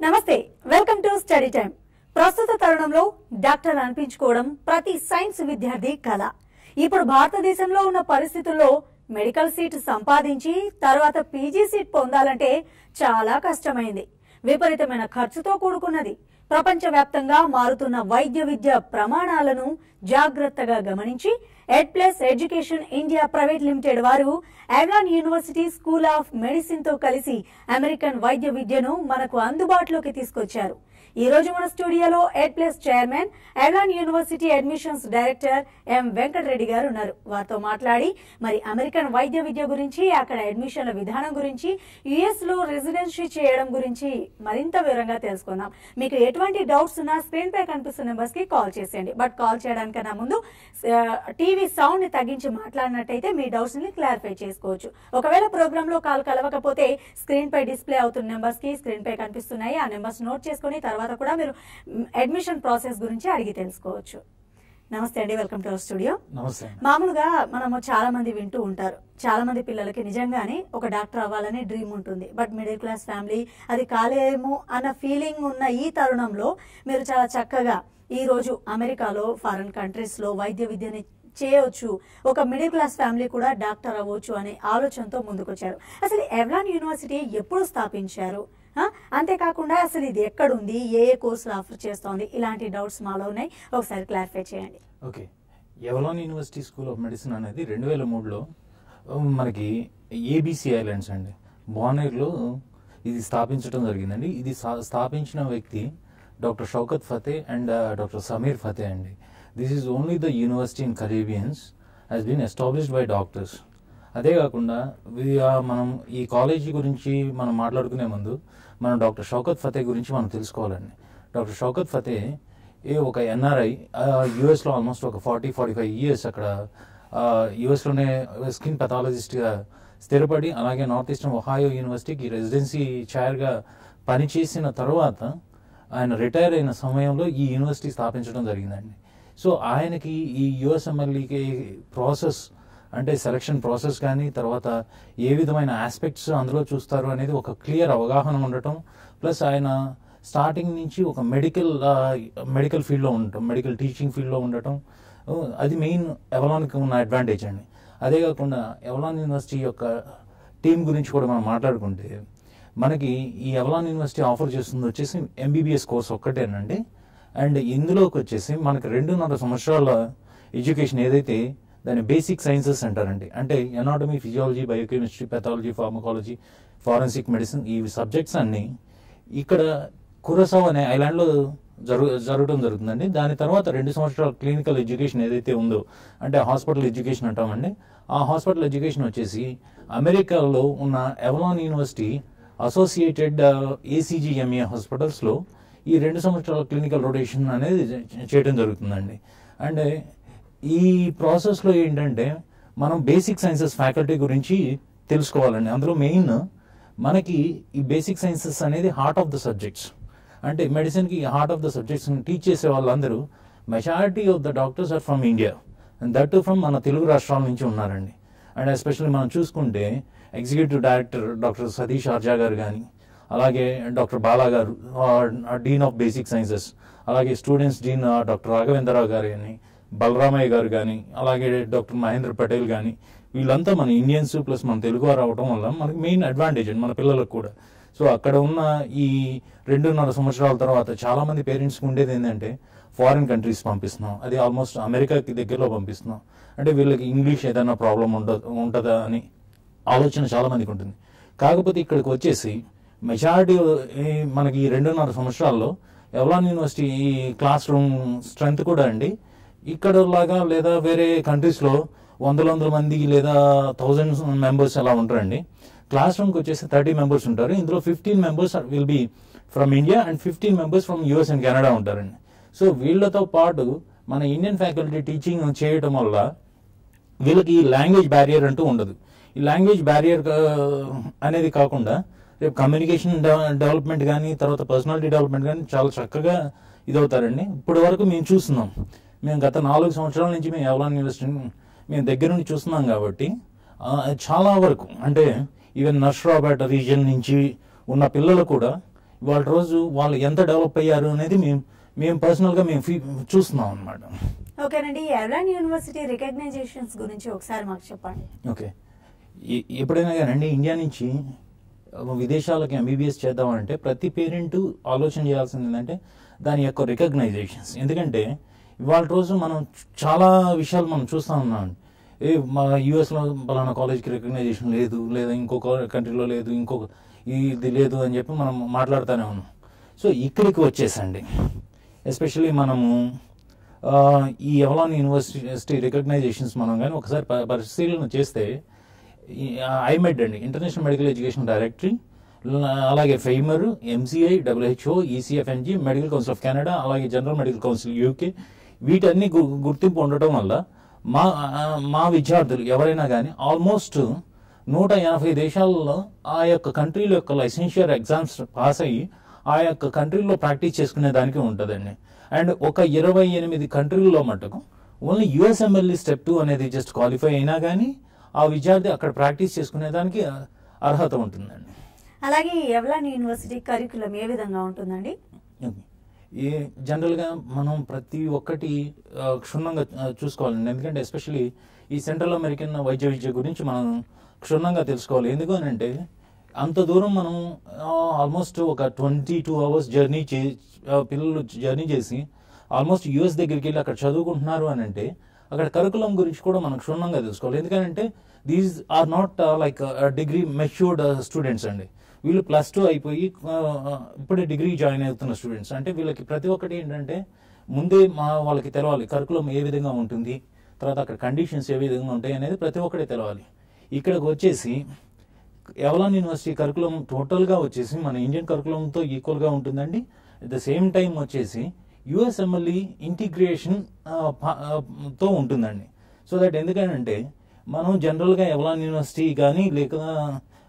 నమస్తే welcome to study time ప్రస్తుత తరుణంలో డాక్టర్ అనిపించుకోవడం ప్రతి సైన్స్ విద్యార్థి కళ ఇప్పుడు భారతదేశంలో ఉన్న పరిస్థితుల్లో మెడికల్ సీట్ సంపాదించి తర్వాత పీజీ సీట్ పొందాలంటే చాలా కష్టమైంది. విపరీతమైన ఖర్చుతో కూడుకున్నది. ప్రపంచవ్యాప్తంగా మారుతున్న వైద్య విద్య ప్రమాణాలను జాగ్రత్తగా గమనించి Ed plus education India private limited వారు ఐవ్లాన్ యూనివర్సిటీ స్కూల్ ఆఫ్ మెడిసిన్తో కలిసి అమెరికన్ వైద్య విద్యను మనకు అందుబాటులోకి తీసుకొచ్చారు. ఈ రోజు మన స్టూడియోలో Ed Plus chairman Avalon University admissions director M Venkata Reddy గారు ఉన్నారు. వారితో మాట్లాడి మరి అమెరికన్ వైద్య విద్య గురించి అక్కడ అడ్మిషన్ల విధానం గురించి యుఎస్లో రెసిడెన్సీ చేయడం గురించి మరింత వివరంగా తెలుసుకుందాం. మీకు ఎటువంటి డౌట్స్ ఉన్నా స్క్రీన్ పై కనిపిస్తున్న నెంబర్స్కి కాల్ చేసేయండి. బట్ కాల్ చేయడానికన్నా ముందు టీవీ సౌండ్ని తగ్గించి మాట్లాడినట్టయితే మీ డౌట్స్ని క్లారిఫై చేసుకోవచ్చు. ఒకవేళ ప్రోగ్రామ్లో కాల్ కలవకపోతే స్క్రీన్ పై డిస్ప్లే అవుతున్న నెంబర్స్కి స్క్రీన్ పై కనిపిస్తున్నాయి. ఆ నెంబర్స్ నోట్ చేసుకుని తర్వాత కూడా మీరు అడ్మిషన్ ప్రాసెస్ గురించి అడిగి తెలుసుకోవచ్చు. నమస్తే అండి వెల్కమ్ టు అవర్ స్టూడియో. నమస్తే మామూలుగా మనము చాలా మంది వింటూ ఉంటారు. చాలా మంది పిల్లలకి నిజంగానే ఒక డాక్టర్ అవ్వాలనే డ్రీమ్ ఉంటుంది. బట్ మిడిల్ క్లాస్ ఫ్యామిలీ అది కాలేమో అన్న ఫీలింగ్ ఉన్న ఈ తరుణంలో మీరు చాలా చక్కగా ఈ రోజు అమెరికాలో ఫారిన్ కంట్రీస్లో వైద్య విద్యని చేయొచ్చు. ఒక మిడిల్ క్లాస్ ఫ్యామిలీ కూడా డాక్టర్ అవ్వచ్చు అనే ఆలోచనతో ముందుకొచ్చారు. అసలు ఎవ్లాన్ యూనివర్సిటీ ఎప్పుడు స్థాపించారు? అంతేకాకుండా అసలు ఇది ఎక్కడుంది? ఏ ఏ కోర్సులు ఆఫర్ చేస్తోంది? ఇలాంటి డౌట్స్ మాలో ఉన్నాయి. ఒకసారి క్లారిఫై చేయండి. Okay. Avalon University school of medicine అనేది రెండు వేల మూడులో మనకి ఏబిసి ఐలాండ్స్ అండి. బానేర్లో ఇది స్థాపించడం జరిగిందండి. ఇది స్థాపించిన వ్యక్తి doctor Shaukat Fateh and doctor Sameer Fateh అండి. This is only the university in Caribbeans has been established by doctors అదే కాకుండా వి- మనం ఈ కాలేజీ గురించి మనం మాట్లాడుకునే ముందు మనం డాక్టర్ షౌకత్ ఫతే గురించి మనం తెలుసుకోవాలండి. డాక్టర్ షౌకత్ ఫతే ఏ ఒక ఎన్ఆర్ఐ యుఎస్లో ఆల్మోస్ట్ ఒక ఫార్టీ ఫార్టీ ఫైవ్ ఇయర్స్ అక్కడ యుఎస్లోనే స్కిన్ పెథాలజిస్ట్గా స్థిరపడి అలాగే నార్త్ ఈస్టర్న్ ఒహాయో యూనివర్సిటీకి రెసిడెన్సీ చైర్గా పనిచేసిన తర్వాత ఆయన రిటైర్ అయిన సమయంలో ఈ యూనివర్సిటీ స్థాపించడం జరిగిందండి. సో ఆయనకి ఈ యుఎస్ఎంఎల్ఈకి ప్రాసెస్ అంటే సెలక్షన్ ప్రాసెస్ కానీ తర్వాత ఏ విధమైన ఆస్పెక్ట్స్ అందులో చూస్తారు అనేది ఒక క్లియర్ అవగాహన ఉండటం. ప్లస్ ఆయన స్టార్టింగ్ నుంచి ఒక మెడికల్ మెడికల్ ఫీల్డ్లో ఉండటం మెడికల్ టీచింగ్ ఫీల్డ్లో ఉండటం అది మెయిన్ ఎవలాన్కి ఉన్న అడ్వాంటేజ్ అండి. అదే కాకుండా ఎవలాన్ యూనివర్సిటీ యొక్క టీం గురించి కూడా మనం మాట్లాడుకుంటే మనకి ఈ ఎవలాన్ యూనివర్సిటీ ఆఫర్ చేస్తుంది వచ్చేసి ఎంబీబీఎస్ కోర్స్ ఒక్కటేనండి. అండ్ ఇందులోకి వచ్చేసి మనకి రెండున్నర సంవత్సరాల ఎడ్యుకేషన్ ఏదైతే దాన్ని బేసిక్ సైన్సెస్ అంటారండి. అంటే anatomy physiology biochemistry pathology pharmacology forensic medicine ఈ సబ్జెక్ట్స్ అన్నీ ఇక్కడ కురసావ్ అనే ఐలాండ్లో జరు జరగడం జరుగుతుందండి. దాని తర్వాత రెండు సంవత్సరాల క్లినికల్ ఎడ్యుకేషన్ ఏదైతే ఉందో అంటే హాస్పిటల్ ఎడ్యుకేషన్ అంటామండి ఆ హాస్పిటల్ ఎడ్యుకేషన్ వచ్చేసి అమెరికాలో ఉన్న ఎవలాన్ యూనివర్సిటీ అసోసియేటెడ్ ఏసీజీఎంఏ హాస్పిటల్స్లో ఈ రెండు సంవత్సరాల క్లినికల్ రొటేషన్ అనేది చేయడం జరుగుతుందండి. అండ్ ఈ ప్రాసెస్లో ఏంటంటే మనం బేసిక్ సైన్సెస్ ఫ్యాకల్టీ గురించి తెలుసుకోవాలండి. అందులో మెయిన్ మనకి ఈ బేసిక్ సైన్సెస్ అనేది హార్ట్ ఆఫ్ ద సబ్జెక్ట్స్. అంటే మెడిసిన్కి heart of the subjects teach చేసే వాళ్ళందరూ majority of the doctors are from India. And that from మన తెలుగు రాష్ట్రాల నుంచి ఉన్నారండి. అండ్ ఎస్పెషల్లీ మనం చూసుకుంటే executive director doctor Satish Arja గారు కానీ అలాగే డాక్టర్ బాలా గారు డీన్ ఆఫ్ బేసిక్ సైన్సెస్ అలాగే స్టూడెంట్స్ డీన్ డాక్టర్ రాఘవేంద్రరావు గారు కానీ బలరామయ్య గారు కానీ అలాగే డాక్టర్ మహేంద్ర పటేల్ కానీ వీళ్ళంతా మన ఇండియన్స్ ప్లస్ మన తెలుగు వారు అవడం వల్ల మనకి మెయిన్ అడ్వాంటేజ్ అండి మన పిల్లలకు కూడా. సో అక్కడ ఉన్న ఈ రెండున్నర సంవత్సరాల తర్వాత చాలామంది పేరెంట్స్కి ఉండేది ఏంటంటే ఫారిన్ కంట్రీస్ పంపిస్తున్నాం. అది ఆల్మోస్ట్ అమెరికాకి దగ్గరలో పంపిస్తున్నాం. అంటే వీళ్ళకి ఇంగ్లీష్ ఏదైనా ప్రాబ్లం ఉండదు ఉంటుందా అని ఆలోచన చాలామందికి ఉంటుంది. కాకపోతే ఇక్కడికి వచ్చేసి మెజారిటీ మనకి ఈ రెండున్నర సంవత్సరాల్లో ఎవలాన్ యూనివర్సిటీ ఈ క్లాస్ రూమ్ స్ట్రెంత్ కూడా అండి ఇక్కడ లాగా లేదా వేరే కంట్రీస్లో వందల వందల మంది లేదా థౌజండ్స్ మెంబర్స్ అలా ఉంటారండి. క్లాస్ రూమ్కి వచ్చేసి థర్టీ మెంబర్స్ ఉంటారు. ఇందులో fifteen members will be from India and fifteen members from US and Canada ఉంటారండి. సో వీళ్ళతో పాటు మన ఇండియన్ ఫ్యాకల్టీ టీచింగ్ చేయటం వల్ల వీళ్ళకి ఈ లాంగ్వేజ్ బ్యారియర్ అంటూ ఉండదు. ఈ లాంగ్వేజ్ బ్యారియర్ అనేది కాకుండా రేపు కమ్యూనికేషన్ డెవలప్మెంట్ కానీ తర్వాత పర్సనాలిటీ డెవలప్మెంట్ కానీ చాలా చక్కగా ఇదవుతారండి. ఇప్పటి వరకు మేము చూస్తున్నాం. మేము గత నాలుగు సంవత్సరాల నుంచి మేము ఎవలాన్ యూనివర్సిటీని మేము దగ్గర నుండి చూస్తున్నాం కాబట్టి చాలా వరకు అంటే ఈవెన్ నర్సరావుపేట రీజియన్ నుంచి ఉన్న పిల్లలు కూడా ఇవాళ రోజు వాళ్ళు ఎంత డెవలప్ అయ్యారు అనేది మేము మేము పర్సనల్గా మేము ఫీ చూస్తున్నాం అనమాట ఓకేనండి ఎర్లాన్ యూనివర్సిటీ రికగ్నైజేషన్స్ గురించి ఒకసారి మాకు చెప్పండి. ఓకే. ఎప్పుడైనా కానండి ఇండియా నుంచి విదేశాలకు ఎంబీబీఎస్ చేద్దామంటే ప్రతి పేరెంట్ ఆలోచన చేయాల్సింది ఏంటంటే దాని యొక్క రికగ్నైజేషన్స్. ఎందుకంటే ఇవాళ రోజు మనం చాలా విషయాలు మనం చూస్తూ ఉన్నాం. ఏ మా యూఎస్లో పలానా కాలేజ్కి రికగ్నైజేషన్ లేదు లేదా ఇంకో కంట్రీలో లేదు ఇంకొక ఇది లేదు అని చెప్పి మనం మాట్లాడుతూనే ఉన్నాం. సో ఇక్కడికి వచ్చేసండి. ఎస్పెషల్లీ మనము ఈ ఎవలాన్ యూనివర్సిటీ రికగ్నైజేషన్స్ మనం కానీ ఒకసారి పరిశీలన చేస్తే ఐమెడ్ అండి ఇంటర్నేషనల్ మెడికల్ ఎడ్యుకేషన్ డైరెక్టరీ అలాగే FAIMER MCI WHO ECFMG medical council of Canada అలాగే జనరల్ మెడికల్ కౌన్సిల్ యూకే వీటన్ని గుర్తింపు ఉండటం వల్ల మా మా విద్యార్థులు ఎవరైనా కానీ ఆల్మోస్ట్ నూట ఎనభై దేశాలలో ఆ యొక్క కంట్రీల యొక్క లైసెన్షియర్ ఎగ్జామ్స్ పాస్ అయ్యి ఆ యొక్క కంట్రీలో ప్రాక్టీస్ చేసుకునే దానికి ఉంటుందండి. అండ్ ఒక ఇరవై ఎనిమిది కంట్రీల్లో మటుకు ఓన్లీ యుఎస్ఎంఎల్ఈ స్టెప్ టూ అనేది జస్ట్ క్వాలిఫై అయినా కానీ ఆ విద్యార్థి అక్కడ ప్రాక్టీస్ చేసుకునే దానికి అర్హత ఉంటుందండి. అలాగే ఈ ఎర్లాన్ యూనివర్సిటీ కరికులం ఏ విధంగా ఉంటుందండి. ఈ జనరల్గా మనం ప్రతి ఒక్కటి క్షుణ్ణంగా చూసుకోవాలండి. ఎందుకంటే ఎస్పెషలీ ఈ సెంట్రల్ అమెరికన్ వైద్య విద్య గురించి మనం క్షుణ్ణంగా తెలుసుకోవాలి. ఎందుకు అని అంటే అంత దూరం మనం ఆల్మోస్ట్ ఒక ట్వంటీ టూ అవర్స్ జర్నీ చే పిల్లలు జర్నీ చేసి ఆల్మోస్ట్ యూఎస్ దగ్గరికి వెళ్ళి అక్కడ చదువుకుంటున్నారు అని అంటే అక్కడ కరికులం గురించి కూడా మనం క్షుణ్ణంగా తెలుసుకోవాలి. ఎందుకంటే these are not like degree matured students అండి. వీళ్ళు ప్లస్ టూ అయిపోయి ఇప్పుడే డిగ్రీ జాయిన్ అవుతున్న స్టూడెంట్స్ అంటే వీళ్ళకి ప్రతి ఒక్కటి ఏంటంటే ముందే మా వాళ్ళకి తెలవాలి కరికులం ఏ విధంగా ఉంటుంది తర్వాత అక్కడ కండిషన్స్ ఏ విధంగా ఉంటాయి అనేది ప్రతి ఒక్కటి తెలవాలి. ఇక్కడికి వచ్చేసి ఎవలాన్ యూనివర్సిటీ కరికులం టోటల్గా వచ్చేసి మన ఇండియన్ కరికులంతో ఈక్వల్గా ఉంటుందండి. అట్ ద సేమ్ టైం వచ్చేసి యుఎస్ఎంఎల్ఈ ఇంటిగ్రేషన్తో ఉంటుందండి. సో దట్ ఎందుకంటే మనం జనరల్గా ఎవలాన్ యూనివర్సిటీ కానీ లేక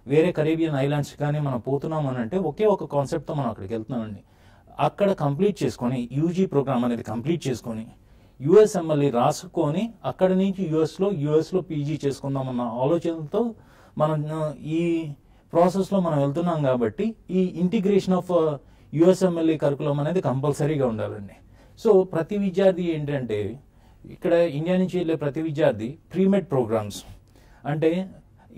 వేరే కరేబియన్ ఐలాండ్స్ కానీ మనం పోతున్నాం అని అంటే ఒకే ఒక కాన్సెప్ట్తో మనం అక్కడికి వెళ్తున్నామండి. అక్కడ కంప్లీట్ చేసుకొని యూజీ ప్రోగ్రామ్ అనేది కంప్లీట్ చేసుకొని యుఎస్ఎంఎల్ఈ రాసుకొని అక్కడ నుంచి యుఎస్లో యుఎస్లో పీజీ చేసుకుందామన్న ఆలోచనతో మనం ఈ ప్రాసెస్లో మనం వెళ్తున్నాం కాబట్టి ఈ ఇంటిగ్రేషన్ ఆఫ్ యుఎస్ఎంఎల్ఈ కరికులం అనేది కంపల్సరీగా ఉండాలండి. సో ప్రతి విద్యార్థి ఏంటంటే ఇక్కడ ఇండియా నుంచి వెళ్ళే ప్రతి విద్యార్థి ప్రీమెడ్ ప్రోగ్రామ్స్. అంటే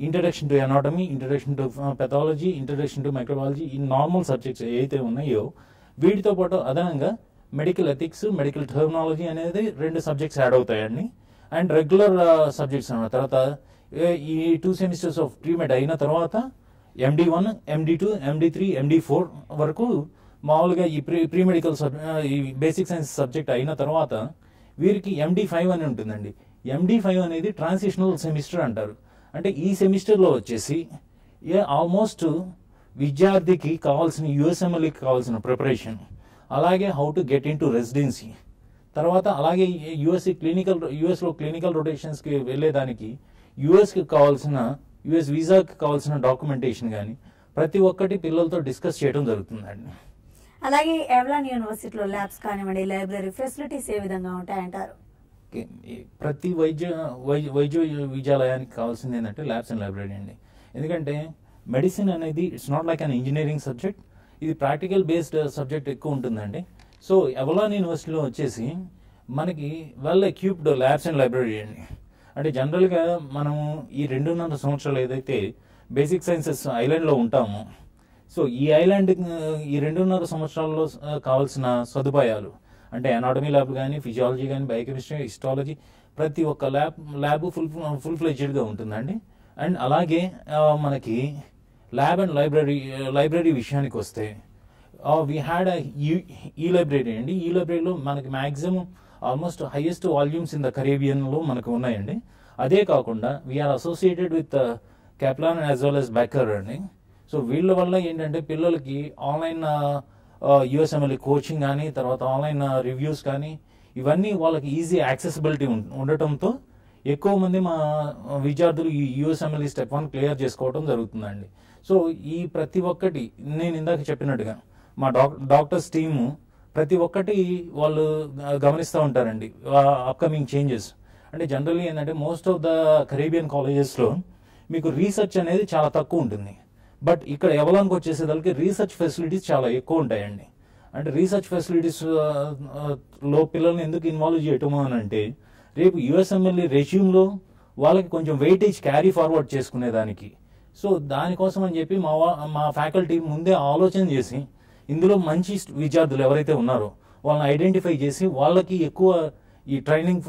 introduction to anatomy introduction to pathology introduction to microbiology ఈ నార్మల్ సబ్జెక్ట్స్ ఏవైతే ఉన్నాయో వీటితో పాటు అదనంగా మెడికల్ ఎథిక్స్ మెడికల్ టెర్మినాలజీ అనేది రెండు సబ్జెక్ట్స్ యాడ్ అవుతాయండి. అండ్ రెగ్యులర్ సబ్జెక్ట్స్ అన్నమాట. తర్వాత ఈ టూ సెమిస్టర్స్ ఆఫ్ ప్రీమెడ్ అయిన తర్వాత MD one MD two MD three MD four వరకు మామూలుగా ఈ ప్రీ ప్రీ మెడికల్ సబ్ ఈ బేసిక్ సైన్స్ సబ్జెక్ట్ అయిన తర్వాత వీరికి ఎండి ఫైవ్ అని ఉంటుందండి. ఎండి ఫైవ్ అనేది ట్రాన్సిషనల్ సెమిస్టర్ అంటారు. అంటే ఈ సెమిస్టర్లో వచ్చేసి ఏ ఆల్మోస్ట్ విద్యార్థికి కావాల్సిన యుఎస్ఎంఎల్కి కావాల్సిన ప్రిపరేషన్ అలాగే how to get in to residency తర్వాత అలాగే యుఎస్సి క్లినికల్ యుఎస్లో క్లినికల్ రొటేషన్స్కి వెళ్ళేదానికి యుఎస్కి కావాల్సిన యుఎస్ వీసాకి కావాల్సిన డాక్యుమెంటేషన్ కానీ ప్రతి ఒక్కటి పిల్లలతో డిస్కస్ చేయడం జరుగుతుందండి. అలాగే ఎవలాన్ యూనివర్సిటీలో ల్యాబ్స్ కానివ్వండి లైబ్రరీ ఫెసిలిటీస్ ఏ విధంగా ఉంటాయంటారు? ప్రతి వైద్య వైద్య వైద్య విద్యాలయానికి కావాల్సింది ఏంటంటే ల్యాబ్స్ అండ్ లైబ్రరీ అండి. ఎందుకంటే మెడిసిన్ అనేది it's not like an engineering subject ఇది ప్రాక్టికల్ బేస్డ్ సబ్జెక్ట్ ఎక్కువ ఉంటుందండి. సో ఎవలాన్ యూనివర్సిటీలో వచ్చేసి మనకి well equipped labs and library అండి. అంటే జనరల్గా మనము ఈ రెండున్నర సంవత్సరాలు ఏదైతే బేసిక్ సైన్సెస్ ఐలాండ్లో ఉంటామో సో ఈ ఐలాండ్ ఈ రెండున్నర సంవత్సరాల్లో కావాల్సిన సదుపాయాలు అంటే అనాటమీ ల్యాబ్ కానీ ఫిజియాలజీ కానీ బయోకెమిస్ట్రీ హిస్టాలజీ ప్రతి ఒక్క ల్యాబ్ ల్యాబ్ ఫుల్ ఫుల్ ఫ్లెడ్జ్డ్గా ఉంటుందండి. అండ్ అలాగే మనకి ల్యాబ్ అండ్ లైబ్రరీ లైబ్రరీ విషయానికి వస్తే వీ హ్యాడ్ ఈ లైబ్రరీ అండి. ఈ లైబ్రరీలో మనకి maximum almost highest volumes in the కరేబియన్లో మనకు ఉన్నాయండి. అదే కాకుండా we are associated with Kaplan as well as Becker అండి. సో వీళ్ళ వల్ల ఏంటంటే పిల్లలకి ఆన్లైన్ యుఎస్ఎంఎల్ కోచింగ్ కానీ తర్వాత ఆన్లైన్ రివ్యూస్ కానీ ఇవన్నీ వాళ్ళకి ఈజీ యాక్సెసిబిలిటీ ఉండటంతో ఎక్కువ మంది మా విద్యార్థులు ఈ యూఎస్ఎంఎల్ స్టెప్ వన్ క్లియర్ చేసుకోవడం జరుగుతుందండి. సో ఈ ప్రతి ఒక్కటి నేను ఇందాక చెప్పినట్టుగా మా డాక్ డాక్టర్స్ టీము ప్రతి ఒక్కటి వాళ్ళు గమనిస్తూ ఉంటారండి అప్కమింగ్ చేంజెస్ అంటే జనరల్లీ ఏంటంటే మోస్ట్ ఆఫ్ ద కరేబియన్ కాలేజెస్లో మీకు రీసెర్చ్ అనేది చాలా తక్కువ ఉంటుంది. బట్ ఇక్కడ ఎవలానికి వచ్చేసేదానికి రీసెర్చ్ ఫెసిలిటీస్ చాలా ఎక్కువ ఉంటాయండి అంటే రీసెర్చ్ ఫెసిలిటీస్లో పిల్లల్ని ఎందుకు ఇన్వాల్వ్ చేయటము అని అంటే రేపు యుఎస్ఎంఎల్ఈ రెజ్యూమ్లో వాళ్ళకి కొంచెం వెయిటేజ్ క్యారీ ఫార్వర్డ్ చేసుకునేదానికి. సో దానికోసం అని చెప్పి మా మా ఫ్యాకల్టీ ముందే ఆలోచన చేసి ఇందులో మంచి విద్యార్థులు ఎవరైతే ఉన్నారో వాళ్ళని ఐడెంటిఫై చేసి వాళ్ళకి ఎక్కువ ఈ ట్రైనింగ్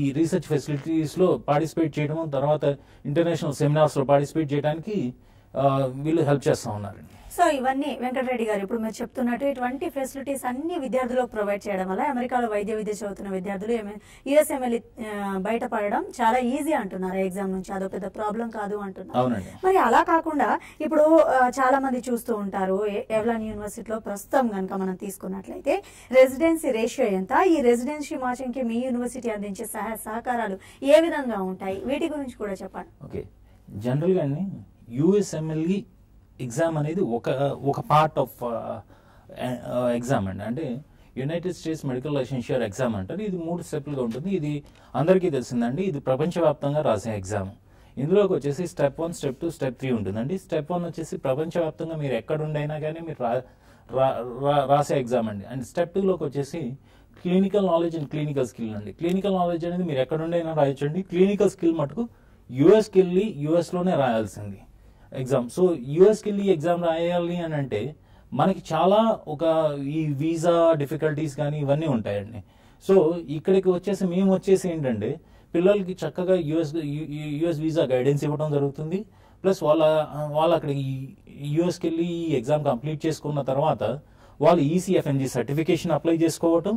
ఈ రీసెర్చ్ ఫెసిలిటీస్లో పార్టిసిపేట్ చేయడం తర్వాత ఇంటర్నేషనల్ సెమినార్స్లో పార్టిసిపేట్ చేయడానికి వీళ్ళు హెల్ప్ చేస్తూ ఉన్నారండి సో ఇవన్నీ వెంకటరెడ్డి గారు ఇప్పుడు మీరు చెప్తున్నట్టు ఇటువంటి ఫెసిలిటీస్ అన్ని విద్యార్థులకు ప్రొవైడ్ చేయడం వల్ల అమెరికాలో వైద్య విద్య చదువుతున్న విద్యార్థులు యుఎస్ఎంఎల్ బయటపడడం చాలా ఈజీ అంటున్నారు ఎగ్జామ్ నుంచి. అదో పెద్ద ప్రాబ్లం కాదు అంటున్నారు. మరి అలా కాకుండా ఇప్పుడు చాలా మంది చూస్తూ ఉంటారు. ఎవలాన్ యూనివర్సిటీలో ప్రస్తుతం కనుక మనం తీసుకున్నట్లయితే రెసిడెన్సీ రేషియో ఎంత? ఈ రెసిడెన్సీ మార్చింగ్కి మీ యూనివర్సిటీ అందించే సహాయ సహకారాలు ఏ విధంగా ఉంటాయి? వీటి గురించి కూడా చెప్పండి. ఓకే జనరల్గా యూఎస్ఎంఎల్ఈ ఎగ్జామ్ అనేది ఒక ఒక పార్ట్ ఆఫ్ ఎగ్జామ్ అండి. అంటే United States medical licensure exam అంటారు. ఇది మూడు స్టెప్లుగా ఉంటుంది. ఇది అందరికీ తెలిసిందండి. ఇది ప్రపంచవ్యాప్తంగా రాసే ఎగ్జామ్ ఇందులోకి వచ్చేసి step one step two step three ఉంటుందండి. స్టెప్ వన్ వచ్చేసి ప్రపంచవ్యాప్తంగా మీరు ఎక్కడుండైనా కానీ మీరు రా రా- రాసే ఎగ్జామ్ అండి. అండ్ స్టెప్ టూలోకి వచ్చేసి clinical knowledge and clinical skill అండి. క్లినికల్ నాలెడ్జ్ అనేది మీరు ఎక్కడుండైనా రాయొచ్చండి. క్లినికల్ స్కిల్ మటుకు యూఎస్కి వెళ్ళి యూఎస్లోనే రాయాల్సింది. ఎగ్జామ్ సో యూఎస్కి వెళ్ళి ఎగ్జామ్ రాయాలి అని అంటే మనకి చాలా ఒక ఈ వీసా డిఫికల్టీస్ కానీ ఇవన్నీ ఉంటాయండి. సో ఇక్కడికి వచ్చేసి మేము వచ్చేసి ఏంటంటే పిల్లలకి చక్కగా యుఎస్ యుఎస్ వీసా గైడెన్స్ ఇవ్వడం జరుగుతుంది. ప్లస్ వాళ్ళ వాళ్ళు అక్కడ యుఎస్కి వెళ్ళి ఈ ఎగ్జామ్ కంప్లీట్ చేసుకున్న తర్వాత వాళ్ళు ఈసీఎఫ్ఎన్జి సర్టిఫికేషన్ అప్లై చేసుకోవటం.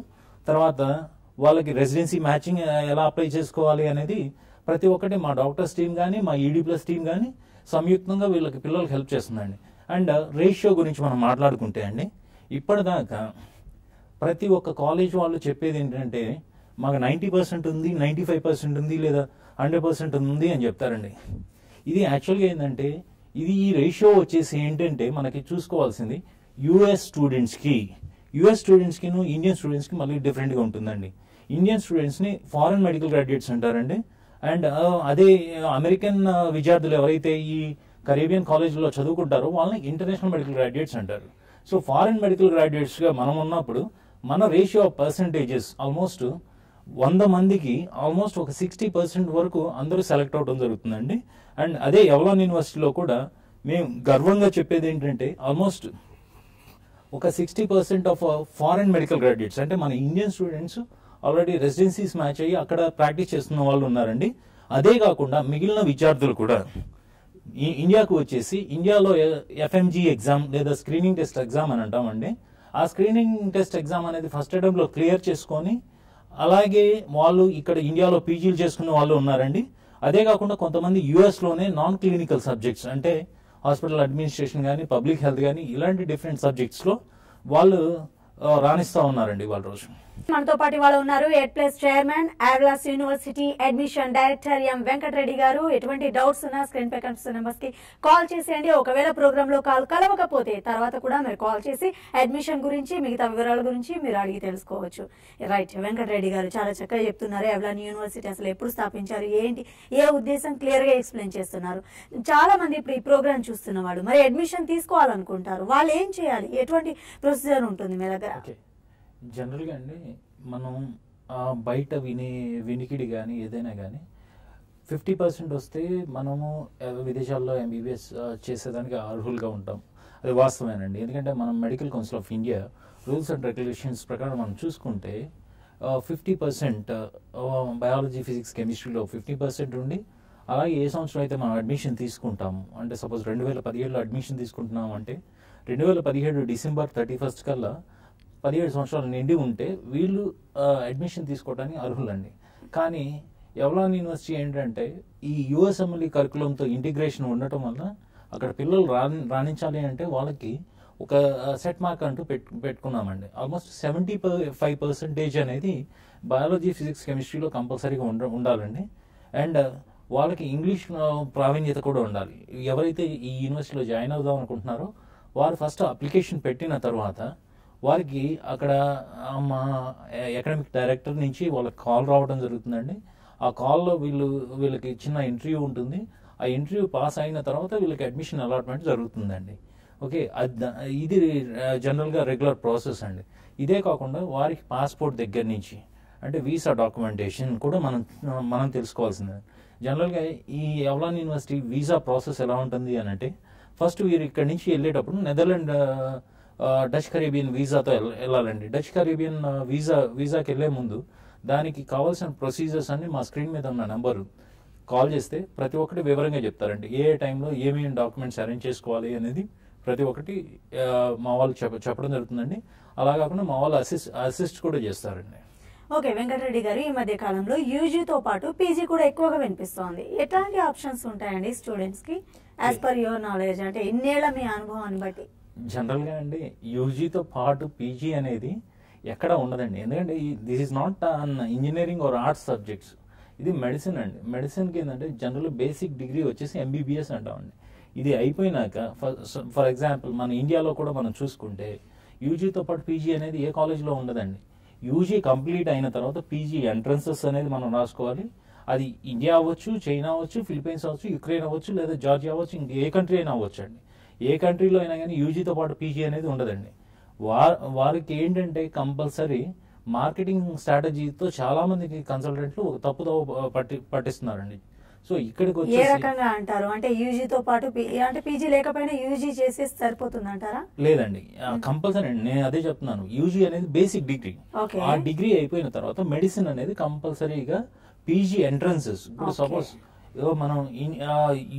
తర్వాత వాళ్ళకి రెసిడెన్సీ మ్యాచింగ్ ఎలా అప్లై చేసుకోవాలి అనేది ప్రతి ఒక్కటి మా డాక్టర్స్ టీం కానీ మా ఈడీ ప్లస్ టీం కానీ సంయుక్తంగా వీళ్ళకి పిల్లలకి హెల్ప్ చేస్తుందండి. అండ్ రేషియో గురించి మనం మాట్లాడుకుంటే అండి ఇప్పటిదాకా ప్రతి ఒక్క కాలేజ్ వాళ్ళు చెప్పేది ఏంటంటే మాకు నైంటీ పర్సెంట్ ఉంది నైంటీ ఫైవ్ పర్సెంట్ ఉంది లేదా హండ్రెడ్ పర్సెంట్ ఉంది అని చెప్తారండి. ఇది యాక్చువల్గా ఏంటంటే ఇది ఈ రేషియో వచ్చేసి ఏంటంటే మనకి చూసుకోవాల్సింది యుఎస్ స్టూడెంట్స్కి యుఎస్ స్టూడెంట్స్కి ఇండియన్ స్టూడెంట్స్కి మళ్ళీ డిఫరెంట్గా ఉంటుందండి. ఇండియన్ స్టూడెంట్స్ని ఫారెన్ మెడికల్ గ్రాడ్యుయేట్స్ అంటారండి అండ్ అదే అమెరికన్ విద్యార్థులు ఎవరైతే ఈ కరేబియన్ కాలేజ్లో చదువుకుంటారో వాళ్ళని ఇంటర్నేషనల్ మెడికల్ గ్రాడ్యుయేట్స్ అంటారు. సో ఫారిన్ మెడికల్ గ్రాడ్యుయేట్స్గా మనం ఉన్నప్పుడు మన రేషియో ఆఫ్ పర్సంటేజెస్ ఆల్మోస్ట్ వంద మందికి ఆల్మోస్ట్ ఒక సిక్స్టీ పర్సెంట్ వరకు అందరూ సెలెక్ట్ అవడం జరుగుతుందండి. అండ్ అదే ఎవలాన్ యూనివర్సిటీలో కూడా మేము గర్వంగా చెప్పేది ఏంటంటే ఆల్మోస్ట్ ఒక sixty percent of foreign medical graduates అంటే మన Indian students already residencies match అయ్యి అక్కడ ప్రాక్టీస్ చేస్తున్న వాళ్ళు ఉన్నారండి. అదే కాకుండా మిగిలిన విద్యార్థులు కూడా ఈ ఇండియాకు వచ్చేసి ఇండియాలో ఎఫ్ఎంజీ ఎగ్జామ్ లేదా స్క్రీనింగ్ టెస్ట్ ఎగ్జామ్ అని అంటామండి. ఆ స్క్రీనింగ్ టెస్ట్ ఎగ్జామ్ అనేది ఫస్ట్ అటెంప్ట్లో క్లియర్ చేసుకొని అలాగే వాళ్ళు ఇక్కడ ఇండియాలో పీజీలు చేసుకున్న వాళ్ళు ఉన్నారండి. అదే కాకుండా కొంతమంది యుఎస్లోనే నాన్ క్లినికల్ సబ్జెక్ట్స్ అంటే హాస్పిటల్ అడ్మినిస్ట్రేషన్ కానీ పబ్లిక్ హెల్త్ కానీ ఇలాంటి డిఫరెంట్ సబ్జెక్ట్స్లో వాళ్ళు రాణిస్తూ ఉన్నారండి వాళ్ళ రోజు. మనతో పాటు ఇవాళ ఉన్నారు Ed Plus chairman Avalon University admission director M Venkata Reddy గారు. ఎటువంటి డౌట్స్ ఉన్నా స్క్రీన్ పై కనిపిస్తున్న నెంబర్స్కి కాల్ చేసేయండి. ఒకవేళ ప్రోగ్రామ్లో కాల్ కలవకపోతే తర్వాత కూడా మీరు కాల్ చేసి అడ్మిషన్ గురించి మిగతా వివరాల గురించి మీరు అడిగి తెలుసుకోవచ్చు. రైట్ వెంకటరెడ్డి గారు చాలా చక్కగా చెప్తున్నారు. ఎవలాన్ యూనివర్సిటీ అసలు ఎప్పుడు స్థాపించారు ఏంటి ఏ ఉద్దేశం క్లియర్గా ఎక్స్ప్లెయిన్ చేస్తున్నారు. చాలా మంది ఇప్పుడు ఈ ప్రోగ్రామ్ చూస్తున్న వాళ్ళు మరి అడ్మిషన్ తీసుకోవాలనుకుంటారు. వాళ్ళు ఏం చేయాలి? ఎటువంటి ప్రొసీజర్ ఉంటుంది మీ దగ్గర? జనరల్గా అండి మనం బయట వినే వినికిడి కానీ ఏదైనా కానీ ఫిఫ్టీ పర్సెంట్ వస్తే మనము విదేశాల్లో ఎంబీబీఎస్ చేసేదానికి అర్హులుగా ఉంటాం. అది వాస్తవేనండి ఎందుకంటే మనం medical council of India rules and regulations ప్రకారం మనం చూసుకుంటే ఫిఫ్టీ పర్సెంట్ బయాలజీ ఫిజిక్స్ కెమిస్ట్రీలో ఫిఫ్టీ పర్సెంట్ ఉండి అలాగే ఏ సంవత్సరం అయితే మనం అడ్మిషన్ తీసుకుంటాము అంటే సపోజ్ రెండు వేల పదిహేడులో అడ్మిషన్ తీసుకుంటున్నాం అంటే రెండు వేల పదిహేడు డిసెంబర్ థర్టీ ఫస్ట్ కల్లా పదిహేడు సంవత్సరాలు నిండి ఉంటే వీళ్ళు అడ్మిషన్ తీసుకోవడానికి అర్హులండి. కానీ ఎవలాన్ యూనివర్సిటీ ఏంటంటే ఈ యుఎస్ఎంఎల్ఈ కరికులంతో ఇంటిగ్రేషన్ ఉండటం వల్ల అక్కడ పిల్లలు రాణి రాణించాలి అంటే వాళ్ళకి ఒక సెట్ మార్క్ అంటూ పెట్టు పెట్టుకున్నామండి. ఆల్మోస్ట్ సెవెంటీ ఫైవ్ పర్సెంటేజ్ అనేది బయాలజీ ఫిజిక్స్ కెమిస్ట్రీలో కంపల్సరీగా ఉండ ఉండాలండి. అండ్ వాళ్ళకి ఇంగ్లీష్ ప్రావీణ్యత కూడా ఉండాలి. ఎవరైతే ఈ యూనివర్సిటీలో జాయిన్ అవుదాం అనుకుంటున్నారో వారు ఫస్ట్ అప్లికేషన్ పెట్టిన తర్వాత వారికి అక్కడ మా ఎకడమిక్ డైరెక్టర్ నుంచి వాళ్ళకి కాల్ రావడం జరుగుతుందండి. ఆ కాల్లో వీళ్ళు వీళ్ళకి చిన్న ఇంటర్వ్యూ ఉంటుంది. ఆ ఇంటర్వ్యూ పాస్ అయిన తర్వాత వీళ్ళకి అడ్మిషన్ అలాట్మెంట్ జరుగుతుందండి. ఓకే అది ఇది జనరల్గా రెగ్యులర్ ప్రాసెస్ అండి. ఇదే కాకుండా వారికి పాస్పోర్ట్ దగ్గర నుంచి అంటే వీసా డాక్యుమెంటేషన్ కూడా మనం మనం తెలుసుకోవాల్సిందే. జనరల్గా ఈ ఎవలాన్ యూనివర్సిటీ వీసా ప్రాసెస్ ఎలా ఉంటుంది అని అంటే ఫస్ట్ వీరు ఇక్కడ నుంచి వెళ్ళేటప్పుడు నెదర్లాండ్ డచ్ కరీబియన్ వీసాతో వెళ్ళాలండి. డచ్ కరీబియన్ వీసా వీసాకి వెళ్ళే ముందు దానికి కావాల్సిన ప్రొసీజర్స్ అన్ని మా స్క్రీన్ మీద ఉన్న నెంబరు కాల్ చేస్తే ప్రతి ఒక్కటి వివరంగా చెప్తారండి. ఏ ఏ టైంలో ఏమేమి డాక్యుమెంట్స్ అరేంజ్ చేసుకోవాలి అనేది ప్రతి ఒక్కటి మా వాళ్ళు చెప్ప చెప్పడం జరుగుతుందండి. అలా కాకుండా మా వాళ్ళు అసిస్ట్ అసిస్ట్ కూడా చేస్తారండి. ఓకే వెంకటరెడ్డి గారు ఈ మధ్య కాలంలో యూజీతో పాటు పీజీ కూడా ఎక్కువగా వినిపిస్తోంది. ఎట్లాంటి ఆప్షన్స్ ఉంటాయండి స్టూడెంట్స్కి? యాజ్ పర్ యువర్ నాలెడ్జ్ అంటే ఇన్నేళ్ళ మీ అనుభవాన్ని బట్టి. జనరల్గా అండి యూజీతో పాటు పీజీ అనేది ఎక్కడ ఉండదండి. ఎందుకంటే this is not an engineering or arts subjects ఇది మెడిసిన్ అండి. మెడిసిన్కి ఏంటంటే జనరల్ బేసిక్ డిగ్రీ వచ్చేసి ఎంబీబీఎస్ అంటామండి. ఇది అయిపోయినాక ఫర్ ఎగ్జాంపుల్ మన ఇండియాలో కూడా మనం చూసుకుంటే యూజీతో పాటు పీజీ అనేది ఏ కాలేజ్లో ఉండదండి. యూజీ కంప్లీట్ అయిన తర్వాత పీజీ ఎంట్రన్సెస్ అనేది మనం రాసుకోవాలి. అది ఇండియా అవ్వచ్చు చైనా అవ్వచ్చు ఫిలిపైన్స్ అవ్వచ్చు యుక్రెయిన్ అవ్వచ్చు లేదా జార్జియా అవ్వచ్చు ఇంక ఏ కంట్రీ అయినా అవ్వచ్చు అండి ఏ కంట్రీలో అయినా కానీ యూజీతో పాటు పీజీ అనేది ఉండదండి. వా వారికి ఏంటంటే కంపల్సరీ మార్కెటింగ్ స్ట్రాటజీతో చాలా మందికి కన్సల్టెంట్లు ఒక తప్పుదో పట్టి పట్టిస్తున్నారండి. సో ఇక్కడికి ఏ రకంగా అంటారు? అంటే యూజీతో పాటు అంటే పీజీ లేకపోయినా యూజీ చేసేసి సరిపోతుంది అంటారా లేదండి. కంపల్సరీ అండి. నేను అదే చెప్తున్నాను. యూజీ అనేది బేసిక్ డిగ్రీ ఆ డిగ్రీ అయిపోయిన తర్వాత మెడిసిన్ అనేది కంపల్సరీగా పీజీ ఎంట్రన్సెస్ ఇప్పుడు. సపోజ్ మనం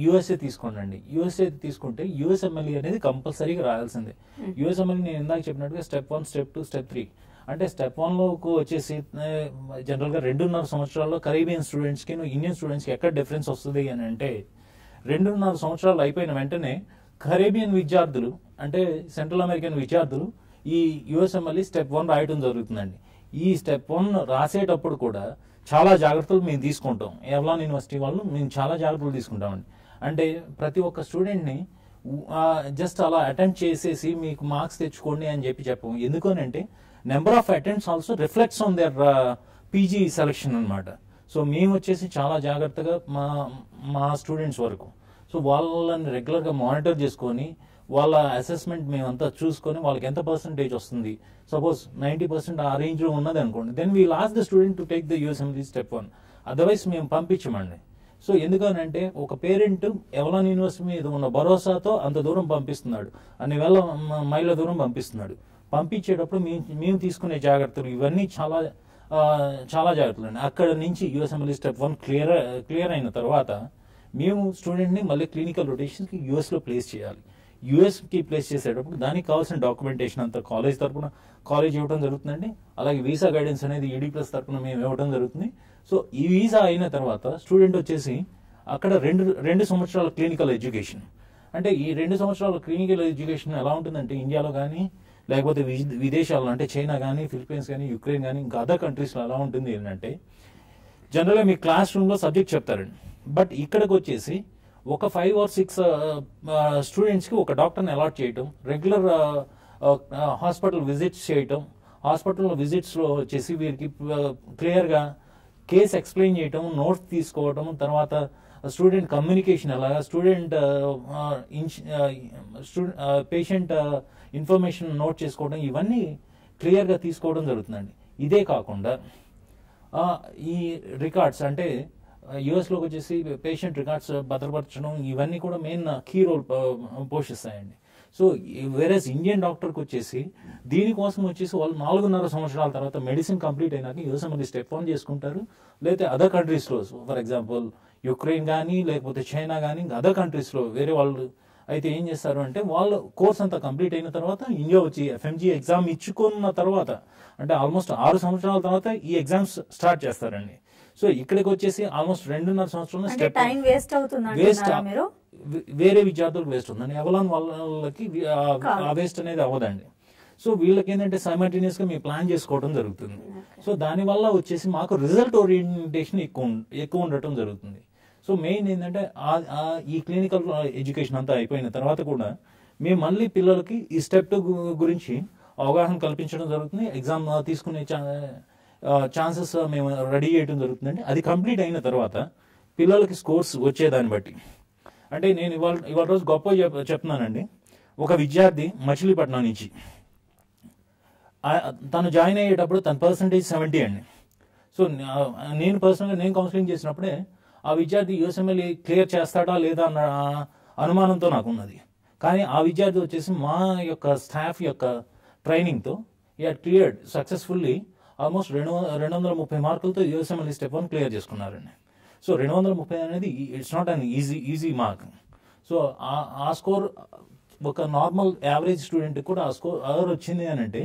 యుఎస్ఏ తీసుకోండి యుఎస్ఏ తీసుకుంటే యుఎస్ఎంఎల్ఈ అనేది కంపల్సరీగా రాయాల్సిందే. యుఎస్ఎంఎల్ఈ నేను ఇందాక చెప్పినట్టుగా step one step two step three అంటే స్టెప్ వన్లోకి వచ్చేసి జనరల్గా రెండున్నర సంవత్సరాల్లో కరీబియన్ స్టూడెంట్స్కి ఇండియన్ స్టూడెంట్స్కి ఎక్కడ డిఫరెన్స్ వస్తుంది అని అంటే రెండున్నర సంవత్సరాలు అయిపోయిన వెంటనే కరేబియన్ విద్యార్థులు అంటే సెంట్రల్ అమెరికన్ విద్యార్థులు ఈ యుఎస్ఎంఎల్ఈ స్టెప్ వన్ రాయటం జరుగుతుందండి. ఈ స్టెప్ వన్ రాసేటప్పుడు కూడా చాలా జాగ్రత్తలు మేము తీసుకుంటాం. ఎవలాన్ యూనివర్సిటీ వాళ్ళు మేము చాలా జాగ్రత్తలు తీసుకుంటామండి. అంటే ప్రతి ఒక్క స్టూడెంట్ని జస్ట్ అలా అటెంప్ట్ చేసేసి మీకు మార్క్స్ తెచ్చుకోండి అని చెప్పి చెప్పము. ఎందుకనంటే number of attempts also reflects on their PG selection అన్నమాట. సో మేము వచ్చేసి చాలా జాగ్రత్తగా మా మా స్టూడెంట్స్ వరకు. సో వాళ్ళని రెగ్యులర్గా మానిటర్ చేసుకొని వాళ్ళ అసెస్మెంట్ మేమంతా చూసుకొని వాళ్ళకి ఎంత పర్సంటేజ్ వస్తుంది? సపోజ్ నైంటీ పర్సెంట్ ఆ రేంజ్లో ఉన్నది అనుకోండి. Then we last the student to take the USMLE step one otherwise మేము పంపించమండి. సో ఎందుకనంటే ఒక పేరెంట్ ఎవలాన్ యూనివర్సిటీ మీద ఉన్న భరోసాతో అంత దూరం పంపిస్తున్నాడు. అన్ని వేల మైళ్ళ దూరం పంపిస్తున్నాడు. పంపించేటప్పుడు మేము మేము తీసుకునే జాగ్రత్తలు ఇవన్నీ చాలా చాలా జాగ్రత్తలు అండి అక్కడ నుంచి USMLE step one clear clear అయిన తర్వాత మేము స్టూడెంట్ని మళ్ళీ క్లినికల్ రొటేషన్కి యూఎస్లో ప్లేస్ చేయాలి. యూఎస్కి ప్లేస్ చేసేటప్పుడు దానికి కావాల్సిన డాక్యుమెంటేషన్ అంతా కాలేజ్ తరపున కాలేజ్ ఇవ్వడం జరుగుతుందండి. అలాగే వీసా గైడెన్స్ అనేది ఈడీ ప్లస్ తరపున మేము ఇవ్వడం జరుగుతుంది. సో ఈ వీసా అయిన తర్వాత స్టూడెంట్ వచ్చేసి అక్కడ రెండు రెండు సంవత్సరాల క్లినికల్ ఎడ్యుకేషన్. అంటే ఈ రెండు సంవత్సరాల క్లినికల్ ఎడ్యుకేషన్ ఎలా ఉంటుందంటే ఇండియాలో కానీ లేకపోతే విదేశాల్లో అంటే చైనా కానీ ఫిలిప్పీన్స్ కానీ యుక్రెయిన్ కానీ ఇంకా అదర్ కంట్రీస్లో ఎలా ఉంటుంది ఏంటంటే జనరల్గా మీ క్లాస్ రూమ్లో సబ్జెక్ట్ చెప్తారండి. బట్ ఇక్కడికి వచ్చేసి ఒక ఫైవ్ ఆర్ సిక్స్ స్టూడెంట్స్కి ఒక డాక్టర్ని అలాట్ చేయటం రెగ్యులర్ హాస్పిటల్ విజిట్స్ చేయటం హాస్పిటల్ విజిట్స్లో వచ్చేసి వీరికి క్లియర్గా కేస్ ఎక్స్ప్లెయిన్ చేయటం నోట్స్ తీసుకోవటం తర్వాత స్టూడెంట్ కమ్యూనికేషన్ ఎలా స్టూడెంట్ పేషెంట్ ఇన్ఫర్మేషన్ నోట్ చేసుకోవడం ఇవన్నీ క్లియర్గా తీసుకోవడం జరుగుతుందండి. ఇదే కాకుండా uh, ఈ రికార్డ్స్ అంటే యుఎస్లోకి వచ్చేసి పేషెంట్ రికార్డ్స్ uh, భద్రపరచడం ఇవన్నీ కూడా మెయిన్ కీ రోల్ పోషిస్తాయండి. సో వేరేస్ ఇండియన్ డాక్టర్కి వచ్చేసి దీనికోసం వచ్చేసి వాళ్ళు నాలుగున్నర సంవత్సరాల తర్వాత మెడిసిన్ కంప్లీట్ అయినాక యూఎస్ఎంఎల్ఈ స్టెప్ ఆన్ చేసుకుంటారు. లేకపోతే అదర్ కంట్రీస్లో ఫర్ ఎగ్జాంపుల్ యుక్రెయిన్ కానీ లేకపోతే చైనా కానీ ఇంకా అదర్ కంట్రీస్లో వేరే వాళ్ళు అయితే ఏం చేస్తారు అంటే వాళ్ళు కోర్స్ అంతా కంప్లీట్ అయిన తర్వాత ఇండియా వచ్చి ఎఫ్ఎంజీ ఎగ్జామ్ ఇచ్చుకున్న తర్వాత అంటే ఆల్మోస్ట్ ఆరు సంవత్సరాల తర్వాత ఈ ఎగ్జామ్స్ స్టార్ట్ చేస్తారండి. సో ఇక్కడికి వచ్చేసి ఆల్మోస్ట్ రెండున్నర సంవత్సరాలు అంటే స్టెప్ టైం వేస్ట్ అవుతుంది వేరే విద్యార్థులకు వేస్ట్ ఉందండి ఎవలాన్ వాళ్ళకి ఆ- వేస్ట్ అనేది అవ్వదండి. సో వీళ్ళకి ఏంటంటే సైమల్టేనియస్గా మేము ప్లాన్ చేసుకోవడం జరుగుతుంది. సో దాని వల్ల వచ్చేసి మాకు రిజల్ట్ ఓరియంటేషన్ ఎక్కువ ఎక్కువ ఉండటం జరుగుతుంది. సో మెయిన్ ఏంటంటే ఈ క్లినికల్ ఎడ్యుకేషన్ అంతా అయిపోయిన తర్వాత కూడా మేము మళ్ళీ పిల్లలకి ఈ స్టెప్ టూ గురించి అవగాహన కల్పించడం జరుగుతుంది. ఎగ్జామ్ తీసుకునే ఛాన్సెస్ మేము రెడీ చేయడం జరుగుతుందండి. అది కంప్లీట్ అయిన తర్వాత పిల్లలకి స్కోర్స్ వచ్చేదాన్ని బట్టి. అంటే నేను ఇవాళ ఇవాళ రోజు గొప్ప చెప్ చెప్తున్నానండి. ఒక విద్యార్థి మచిలీపట్నం నుంచి తను జాయిన్ అయ్యేటప్పుడు తన పర్సంటేజ్ సెవెంటీ అండి. సో నేను పర్సనల్గా నేను కౌన్సిలింగ్ చేసినప్పుడే ఆ విద్యార్థి యూఎస్ఎంఎల్ క్లియర్ చేస్తాడా లేదా అన్న అనుమానంతో నాకు ఉన్నది కానీ ఆ విద్యార్థి వచ్చేసి మా యొక్క స్టాఫ్ యొక్క ట్రైనింగ్తో ఈ క్లియర్డ్ సక్సెస్ఫుల్లీ ఆల్మోస్ట్ రెండు రెండు వందల ముప్పై మార్కులతో యూఎస్ఎంఎల్ స్టెప్ వన్ క్లియర్ చేసుకున్నారండి. సో రెండు వందల ముప్పై అనేది it's not an easy easy mark so ఆ- స్కోర్ ఒక నార్మల్ యావరేజ్ స్టూడెంట్ కూడా ఆ స్కోర్ అదర్ వచ్చింది అని అంటే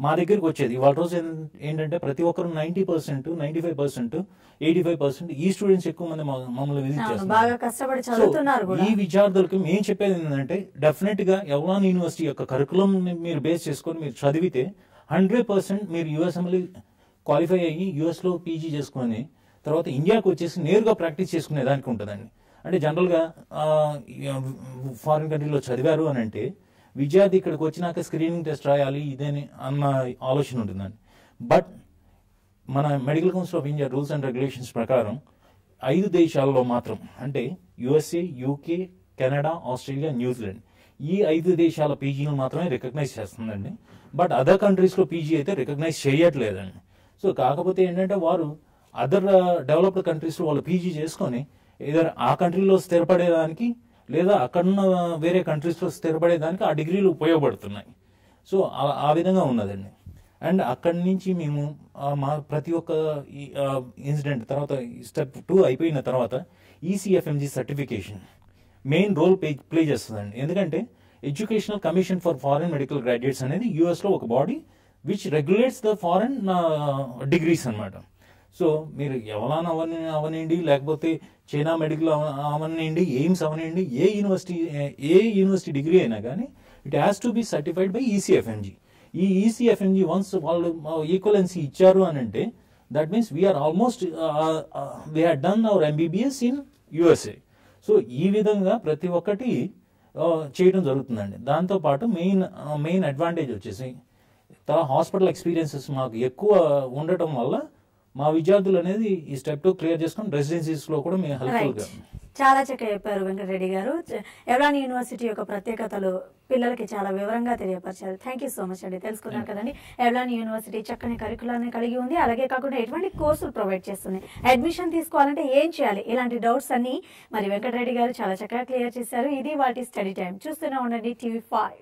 మా దగ్గరికి వచ్చేది. ఇవాళ రోజు ఏంటంటే ప్రతి ఒక్కరు ninety percent ninety five percent eighty five percent ఈ స్టూడెంట్స్ ఎక్కువ మంది మమ్మల్ని విజిట్ చేస్తున్నారు. బాగా కష్టపడి చదువుతున్నారు సో, కూడా. ఈ విద్యార్థులకు మేము చెప్పేది ఏంటంటే డెఫినెట్గా ఎవలాన్ యూనివర్సిటీ యొక్క కరికులం మీరు బేస్ చేసుకొని మీరు చదివితే హండ్రెడ్ పర్సెంట్ మీరు యుఎస్ఎంఎల్ క్వాలిఫై అయ్యి యూఎస్లో పీజీ చేసుకొని తర్వాత ఇండియాకి వచ్చేసి నేరుగా ప్రాక్టీస్ చేసుకునే దానికి ఉంటుందండి. అంటే జనరల్గా ఫారిన్ కంట్రీలో చదివారు అని అంటే విద్యార్థి ఇక్కడికి వచ్చినాక స్క్రీనింగ్ టెస్ట్ రాయాలి ఇదేని అన్న ఆలోచన ఉంటుందండి. బట్ మన medical council of India rules and regulations ప్రకారం ఐదు దేశాల్లో మాత్రం అంటే USA UK Canada Australia New Zealand ఈ ఐదు దేశాల పీజీలు మాత్రమే రికగ్నైజ్ చేస్తుందండి. బట్ అదర్ కంట్రీస్లో పీజీ అయితే రికగ్నైజ్ చేయట్లేదండి. సో కాకపోతే ఏంటంటే వారు అదర్ డెవలప్డ్ కంట్రీస్లో వాళ్ళు పీజీ చేసుకొని ఏదైనా ఆ కంట్రీలో స్థిరపడేదానికి లేదా అక్కడున్న uh, వేరే కంట్రీస్లో స్థిరపడేదానికి ఆ డిగ్రీలు ఉపయోగపడుతున్నాయి. సో ఆ- విధంగా ఉన్నదండి. అండ్ అక్కడి నుంచి మేము మా ప్రతి ఒక్క ఇన్సిడెంట్ తర్వాత స్టెప్ టూ అయిపోయిన తర్వాత ECFMG certification main role play play చేస్తుందండి. ఎందుకంటే educational commission for foreign medical graduates అనేది యూఎస్లో ఒక body which regulates the foreign degrees అన్నమాట. సో మీరు ఎవలాన్ అవని అవనండి లేకపోతే చైనా మెడికల్ అవ- అవనండి ఎయిమ్స్ అవనండి ఏ యూనివర్సిటీ ఏ యూనివర్సిటీ డిగ్రీ అయినా కానీ it has to be certified by ECFMG ఈ ఈసీఎఫ్ఎంజీ వన్స్ వాళ్ళు ఈక్వలెన్సీ ఇచ్చారు అని అంటే that means we're almost we had done our MBBS in USA so ఈ విధంగా ప్రతి ఒక్కటి చేయడం జరుగుతుందండి. దాంతోపాటు మెయిన్ మెయిన్ అడ్వాంటేజ్ వచ్చేసి హాస్పిటల్ ఎక్స్పీరియన్సెస్ మాకు ఎక్కువ ఉండటం వల్ల మా విద్యార్థులు అనేది ఈ స్టెప్ టూ క్లియర్ చేసుకొని రెసిడెన్సీస్లో కూడా మేము హెల్ప్ఫుల్గా చాలా చక్కగా చెప్పారు వెంకటరెడ్డి గారు. ఎవరాని యూనివర్సిటీ యొక్క ప్రత్యేకతలు పిల్లలకి చాలా వివరంగా తెలియపరిచారు. థ్యాంక్ యూ సో మచ్ అండి. తెలుసుకున్నారు కదండి. ఎవలాని యూనివర్సిటీ చక్కని కరికులాన్ని కలిగి ఉంది. అలాగే కాకుండా ఎటువంటి కోర్సులు ప్రొవైడ్ చేస్తుంది? అడ్మిషన్ తీసుకోవాలంటే ఏం చేయాలి? ఇలాంటి డౌట్స్ అన్ని మరి వెంకటరెడ్డి గారు చాలా చక్కగా క్లియర్ చేశారు. ఇది వాటి స్టడీ టైం చూస్తూనే ఉండండి టీవీ ఫైవ్